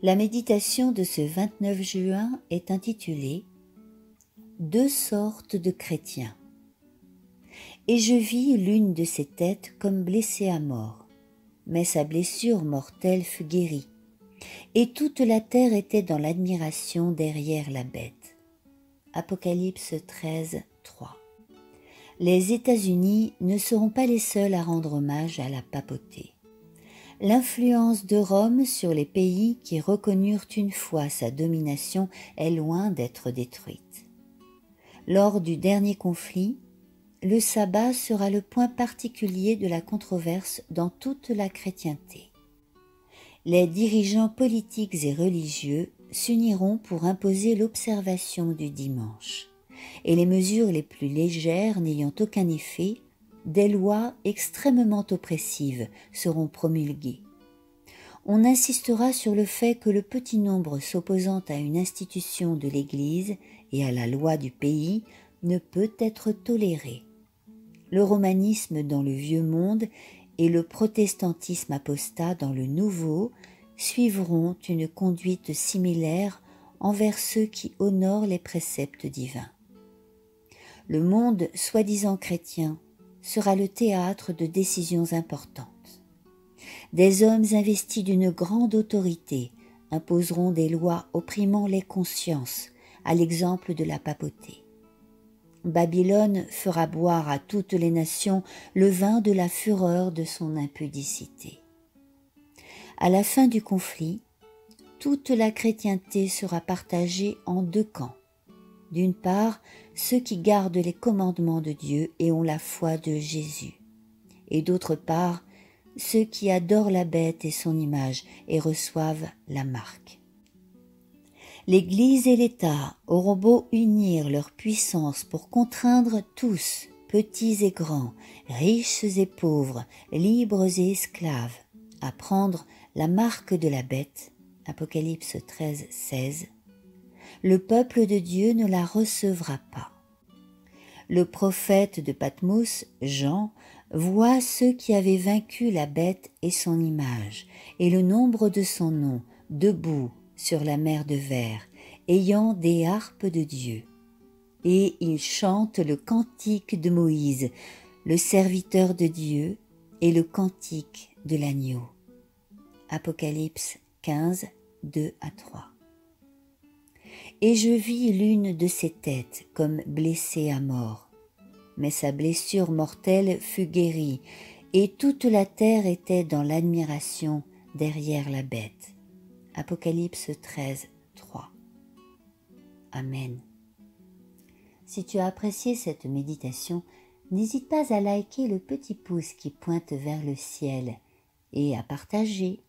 La méditation de ce 29 juin est intitulée Deux sortes de chrétiens. Et je vis l'une de ses têtes comme blessée à mort, mais sa blessure mortelle fut guérie, et toute la terre était dans l'admiration derrière la bête. Apocalypse 13, 3. Les États-Unis ne seront pas les seuls à rendre hommage à la papauté l'influence de Rome sur les pays qui reconnurent une fois sa domination est loin d'être détruite. Lors du dernier conflit, le sabbat sera le point particulier de la controverse dans toute la chrétienté. Les dirigeants politiques et religieux s'uniront pour imposer l'observation du dimanche, et les mesures les plus légères n'ayant aucun effet des lois extrêmement oppressives seront promulguées. On insistera sur le fait que le petit nombre s'opposant à une institution de l'Église et à la loi du pays ne peut être toléré. Le romanisme dans le vieux monde et le protestantisme apostat dans le nouveau suivront une conduite similaire envers ceux qui honorent les préceptes divins. Le monde soi-disant chrétien sera le théâtre de décisions importantes. Des hommes investis d'une grande autorité imposeront des lois opprimant les consciences, à l'exemple de la papauté. Babylone fera boire à toutes les nations le vin de la fureur de son impudicité. À la fin du conflit, toute la chrétienté sera partagée en deux camps. D'une part, ceux qui gardent les commandements de Dieu et ont la foi de Jésus. Et d'autre part, ceux qui adorent la bête et son image et reçoivent la marque. L'Église et l'État auront beau unir leur puissance pour contraindre tous, petits et grands, riches et pauvres, libres et esclaves, à prendre la marque de la bête, Apocalypse 13, 16, le peuple de Dieu ne la recevra pas. Le prophète de Patmos, Jean, voit ceux qui avaient vaincu la bête et son image, et le nombre de son nom, debout sur la mer de verre, ayant des harpes de Dieu. Et il chante le cantique de Moïse, le serviteur de Dieu, et le cantique de l'agneau. Apocalypse 15, 2 à 3 et je vis l'une de ses têtes comme blessée à mort. Mais sa blessure mortelle fut guérie, et toute la terre était dans l'admiration derrière la bête. Apocalypse 13, 3. Amen. Si tu as apprécié cette méditation, n'hésite pas à liker le petit pouce qui pointe vers le ciel et à partager